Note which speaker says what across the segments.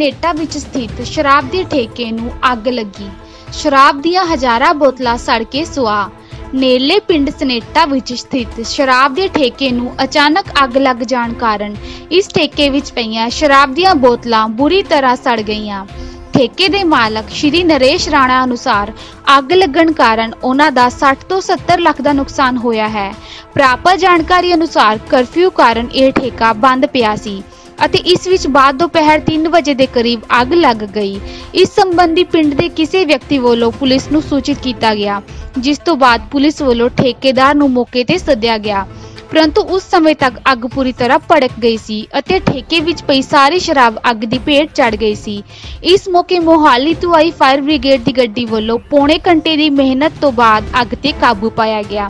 Speaker 1: ਸਨੇਟਾ ਵਿੱਚ ਸਥਿਤ ਸ਼ਰਾਬ ਦੇ ਠੇਕੇ ਨੂੰ ਅੱਗ ਲੱਗੀ। ਸ਼ਰਾਬ ਦੀਆਂ ਹਜ਼ਾਰਾਂ ਬੋਤਲਾਂ ਸੜ ਕੇ ਸੁਆਹ ਨੇਲੇ ਪਿੰਡ ਸਨੇਟਾ ਵਿੱਚ ਸਥਿਤ ਸ਼ਰਾਬ ਦੇ ਠੇਕੇ ਨੂੰ ਅਚਾਨਕ ਅੱਗ ਲੱਗ ਜਾਣ ਕਾਰਨ ਇਸ ਠੇਕੇ ਵਿੱਚ ਪਈਆਂ ਸ਼ਰਾਬ ਦੀਆਂ ਬੋਤਲਾਂ ਬੁਰੀ ਤਰ੍ਹਾਂ ਸੜ ਗਈਆਂ। ਠੇਕੇ ਦੇ ਮਾਲਕ ਸ਼੍ਰੀ ਨਰੇਸ਼ ਰਾਣਾ ਅਨੁਸਾਰ ਅੱਗ ਲੱਗਣ ਕਾਰਨ ਉਹਨਾਂ ਦਾ 60 ਤੋਂ 70 ਲੱਖ ਦਾ ਨੁਕਸਾਨ ਹੋਇਆ ਹੈ। ਪ੍ਰਾਪਤ ਜਾਣਕਾਰੀ ਅਨੁਸਾਰ ਕਰਫਿਊ ਕਾਰਨ ਇਹ ਠੇਕਾ ਬੰਦ ਪਿਆ ਸੀ। ਅਤੇ ਇਸ ਵਿੱਚ ਬਾਅਦ ਦੁਪਹਿਰ 3 ਵਜੇ ਦੇ ਕਰੀਬ ਅੱਗ ਲੱਗ ਗਈ। ਇਸ ਸੰਬੰਧੀ ਪਿੰਡ ਦੇ ਕਿਸੇ ਵਿਅਕਤੀ ਵੱਲੋਂ ਪੁਲਿਸ ਨੂੰ ਸੂਚਿਤ ਕੀਤਾ ਗਿਆ, ਜਿਸ ਤੋਂ ਬਾਅਦ ਪੁਲਿਸ ਵੱਲੋਂ ਠੇਕੇਦਾਰ ਨੂੰ ਮੌਕੇ ਤੇ ਸੱਦਿਆ ਗਿਆ। ਪਰੰਤੂ ਉਸ ਸਮੇਂ ਤੱਕ ਅੱਗ ਪੂਰੀ ਤਰ੍ਹਾਂ ਭੜਕ ਗਈ ਸੀ ਅਤੇ ਠੇਕੇ ਵਿੱਚ ਪਈ ਸਾਰੀ ਸ਼ਰਾਬ ਅੱਗ ਦੀ ਭੇਟ ਚੜ ਗਈ ਸੀ। ਇਸ ਮੌਕੇ ਮੋਹਾਲੀ ਤੋਂ ਆਈ ਫਾਇਰ ਬ੍ਰਿਗੇਡ ਦੀ ਗੱਡੀ ਵੱਲੋਂ ਪੌਣੇ ਘੰਟੇ ਦੀ ਮਿਹਨਤ ਤੋਂ ਬਾਅਦ ਅੱਗ ਤੇ ਕਾਬੂ ਪਾਇਆ ਗਿਆ।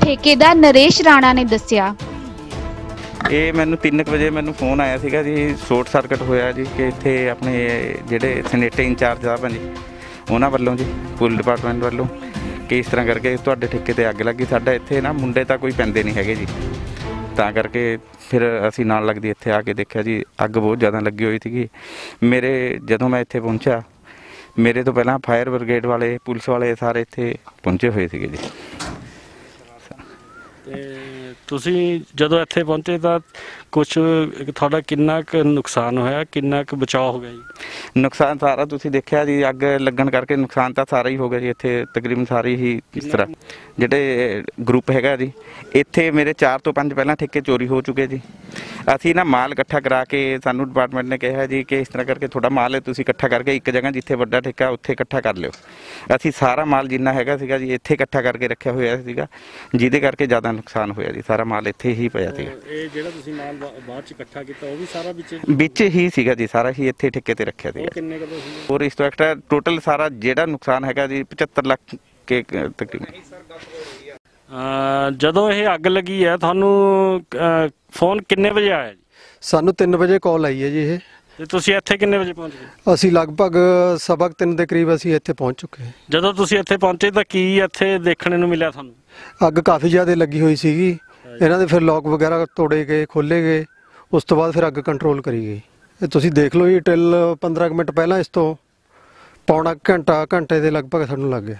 Speaker 1: ਠੇਕੇਦਾਰ ਨਰੇਸ਼ ਰਾਣਾ ਨੇ ਦੱਸਿਆ।
Speaker 2: ਇਹ ਮੈਨੂੰ 3 ਵਜੇ ਮੈਨੂੰ ਫੋਨ ਆਇਆ ਸੀਗਾ ਜੀ, ਸ਼ਾਰਟ ਸਰਕਟ ਹੋਇਆ ਜੀ ਕਿ ਇੱਥੇ ਆਪਣੇ ਜਿਹੜੇ ਸਨੇਟੇ ਇੰਚਾਰਜ ਸਾਹਿਬ ਹਨ ਜੀ, ਉਹਨਾਂ ਵੱਲੋਂ ਜੀ ਪੁਲਿਸ ਡਿਪਾਰਟਮੈਂਟ ਵੱਲੋਂ ਕਿ ਇਸ ਤਰ੍ਹਾਂ ਕਰਕੇ ਤੁਹਾਡੇ ਠੇਕੇ ਤੇ ਅੱਗ ਲੱਗੀ। ਸਾਡਾ ਇੱਥੇ ਨਾ ਮੁੰਡੇ ਤਾਂ ਕੋਈ ਪੈਂਦੇ ਨਹੀਂ ਹੈਗੇ ਜੀ। ਤਾਂ ਕਰਕੇ ਫਿਰ ਅਸੀਂ ਨਾਲ ਲੱਗਦੀ ਇੱਥੇ ਆ ਕੇ ਦੇਖਿਆ ਜੀ, ਅੱਗ ਬਹੁਤ ਜ਼ਿਆਦਾ ਲੱਗੀ ਹੋਈ ਸੀਗੀ। ਮੇਰੇ ਜਦੋਂ ਮੈਂ ਇੱਥੇ ਪਹੁੰਚਿਆ, ਮੇਰੇ ਤੋਂ ਪਹਿਲਾਂ ਫਾਇਰ ਬ੍ਰਿਗੇਡ ਵਾਲੇ ਪੁਲਿਸ ਵਾਲੇ ਸਾਰੇ ਇੱਥੇ ਪਹੁੰਚੇ ਹੋਏ ਸੀਗੇ ਜੀ।
Speaker 3: ਤੁਸੀਂ ਜਦੋਂ ਇੱਥੇ ਪਹੁੰਚੇ ਤਾਂ ਕੁਝ ਤੁਹਾਡਾ ਕਿੰਨਾ ਕੁ ਨੁਕਸਾਨ ਹੋਇਆ, ਕਿੰਨਾ ਕੁ ਬਚਾਅ ਹੋ ਗਿਆ ਜੀ?
Speaker 2: ਨੁਕਸਾਨ ਸਾਰਾ ਤੁਸੀਂ ਦੇਖਿਆ ਜੀ, ਅੱਗ ਲੱਗਣ ਕਰਕੇ ਨੁਕਸਾਨ ਤਾਂ ਸਾਰਾ ਹੀ ਹੋ ਗਿਆ ਜੀ, ਇੱਥੇ ਤਕਰੀਬਨ ਸਾਰੇ ਹੀ ਇਸ ਤਰ੍ਹਾਂ। ਜਿਹੜੇ ਗਰੁੱਪ ਹੈਗਾ ਜੀ, ਇੱਥੇ ਮੇਰੇ 4 ਤੋਂ 5 ਪਹਿਲਾਂ ਠੇਕੇ ਚੋਰੀ ਹੋ ਚੁੱਕੇ ਜੀ। ਅਸੀਂ ਨਾ ਮਾਲ ਇਕੱਠਾ ਕਰਾ ਕੇ ਸਾਨੂੰ ਡਿਪਾਰਟਮੈਂਟ ਨੇ ਕਿਹਾ ਜੀ ਕਿ ਇਸ ਤਰ੍ਹਾਂ ਕਰਕੇ ਤੁਹਾਡਾ ਮਾਲ ਹੈ ਤੁਸੀਂ ਇਕੱਠਾ ਕਰਕੇ ਇੱਕ ਜਗ੍ਹਾ ਜਿੱਥੇ ਵੱਡਾ ਠੇਕਾ ਉੱਥੇ ਇਕੱਠਾ ਕਰ ਲਿਓ। ਅਸੀਂ ਸਾਰਾ ਮਾਲ ਜਿੰਨਾ ਹੈਗਾ ਸੀਗਾ ਜੀ ਇੱਥੇ ਇਕੱਠਾ ਕਰਕੇ ਰੱਖਿਆ ਹੋਇਆ ਸੀਗਾ ਜਿਹਦੇ ਕਰਕੇ ਜ਼ਿਆਦਾ ਨੁਕਸਾਨ ਹੋਇਆ ਜੀ। ਸਾਰਾ ਮਾਲ ਇੱਥੇ ਹੀ ਪਿਆ ਸੀਗਾ।
Speaker 3: ਇਹ ਜਿਹੜਾ ਤੁਸੀਂ ਮਾਲ ਬਾਅਦ ਚ ਇਕੱਠਾ ਕੀਤਾ ਉਹ ਵੀ ਸਾਰਾ ਵਿੱਚ
Speaker 2: ਵਿੱਚ ਹੀ ਸੀਗਾ ਜੀ ਸਾਰਾ ਹੀ ਇੱਥੇ ਠੇਕੇ ਤੇ ਰੱਖਿਆ ਸੀਗਾ।
Speaker 3: ਕਿੰਨੇ ਕਦੋਂ ਸੀ
Speaker 2: ਔਰ ਇਸ ਤੋਂ ਐਕਸਟਰਾ ਟੋਟਲ ਸਾਰਾ ਜਿਹੜਾ ਨੁਕਸਾਨ ਹੈਗਾ ਜੀ 75 ਲੱਖ ਕੇ ਕ- ਤਕਰੀਬਨ
Speaker 3: ਜਦੋਂ ਇਹ ਅੱਗ ਲੱਗੀ ਹੈ ਤੁਹਾਨੂੰ ਫੋਨ ਕਿੰਨੇ ਵਜੇ ਆਇਆ ਜੀ?
Speaker 4: ਸਾਨੂੰ 3 ਵਜੇ ਕਾਲ ਆਈ ਹੈ ਜੀ ਇਹ।
Speaker 3: ਤੇ ਤੁਸੀਂ ਇੱਥੇ ਕਿੰਨੇ ਵਜੇ ਪਹੁੰਚ ਗਏ?
Speaker 4: ਅਸੀਂ ਲਗਭਗ ਸਵਾ ਕੁ ਤਿੰਨ ਦੇ ਕਰੀਬ ਅਸੀਂ ਇੱਥੇ ਪਹੁੰਚ ਚੁੱਕੇ ਹਾਂ।
Speaker 3: ਜਦੋਂ ਤੁਸੀਂ ਇੱਥੇ ਪਹੁੰਚੇ ਤਾਂ ਕੀ ਇੱਥੇ ਦੇਖਣ ਨੂੰ ਮਿਲਿਆ ਤੁਹਾਨੂੰ?
Speaker 4: ਅੱਗ ਕਾਫੀ ਜ਼ਿਆਦਾ ਲੱਗੀ ਹੋਈ ਸੀਗੀ। ਇਹਨਾਂ ਦੇ ਫਿਰ ਲੋਕ ਵਗੈਰਾ ਤੋੜੇ ਗਏ ਖੋਲੇ ਗਏ। ਉਸ ਤੋਂ ਬਾਅਦ ਫਿਰ ਅੱਗ ਕੰਟਰੋਲ ਕਰੀ ਗਈ। ਇਹ ਤੁਸੀਂ ਦੇਖ ਲਓ ਜੀ ਟਿਲ 15 ਕੁ ਮਿੰਟ ਪਹਿਲਾਂ ਇਸ ਤੋਂ ਪੌਣਾ ਘੰਟਾ ਘੰਟੇ ਦੇ ਲਗਭਗ ਸਾਨੂੰ ਲੱਗ ਗਿਆ।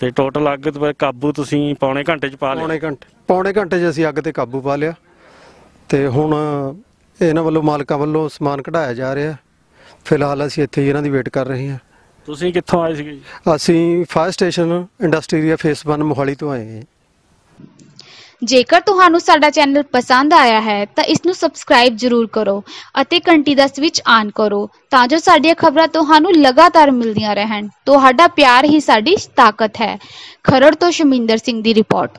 Speaker 3: ਤੇ ਟੋਟਲ ਅੱਗ ਤੇ ਕਾਬੂ ਤੁਸੀਂ ਪੌਣੇ ਘੰਟੇ ਚ ਪਾ ਲਿਆ?
Speaker 4: ਪੌਣੇ ਘੰਟੇ ਪੌਣੇ ਘੰਟੇ 'ਚ ਅਸੀਂ ਅੱਗ ਤੇ ਕਾਬੂ ਪਾ ਲਿਆ। ਤੇ ਹੁਣ ਇਹਨਾਂ ਵੱਲੋਂ ਮਾਲਕਾਂ ਵੱਲੋਂ ਸਮਾਨ ਕਢਾਇਆ ਜਾ ਰਿਹਾ। ਫਿਲਹਾਲ ਅਸੀਂ ਇੱਥੇ ਹੀ ਇਹਨਾਂ ਦੀ ਵੇਟ ਕਰ ਰਹੇ ਹਾਂ।
Speaker 3: ਤੁਸੀਂ ਕਿੱਥੋਂ ਆਏ ਸੀਗੇ ਜੀ?
Speaker 4: ਅਸੀਂ fire station industry area phase 1 Mohali ਤੋਂ ਆਏ ਹਾਂ
Speaker 1: ਜੇਕਰ ਤੁਹਾਨੂੰ ਸਾਡਾ ਚੈਨਲ ਪਸੰਦ ਆਇਆ ਹੈ, ਤਾਂ ਇਸ ਨੂੰ ਸਬਸਕ੍ਰਾਈਬ ਜ਼ਰੂਰ ਕਰੋ ਅਤੇ ਘੰਟੀ ਦਾ ਸਵਿਚ ਆਨ ਕਰੋ, ਤਾਂ ਜੋ ਸਾਡੀਆਂ ਖਬਰਾਂ ਤੁਹਾਨੂੰ ਲਗਾਤਾਰ ਮਿਲਦੀਆਂ ਰਹਿਣ। ਤੁਹਾਡਾ ਪਿਆਰ ਹੀ ਸਾਡੀ ਤਾਕਤ ਹੈ। ਖਰੜ ਤੋਂ ਸ਼ਮਿੰਦਰ ਸਿੰਘ ਦੀ ਰਿਪੋਰਟ